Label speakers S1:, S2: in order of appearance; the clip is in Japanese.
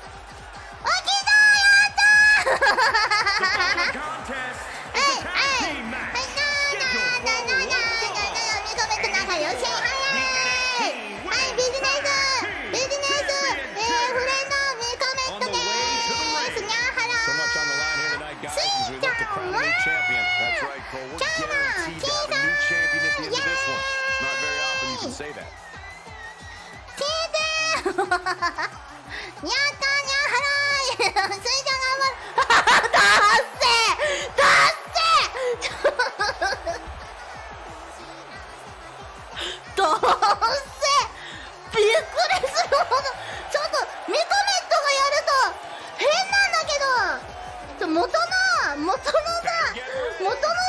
S1: 起きたーやった
S2: はいはいはいなーなーなーなーはいビジネスビジネスえ、フレンド
S1: 認めくですにゃーはらー
S2: スイちゃんわーチャーマンキーさんイエーイ
S1: にゃーかにゃーはらーい。スイちゃん頑張る達成達成どうせびっくりするほどちょっとミコメットがやると変なんだけど元の元のさ元の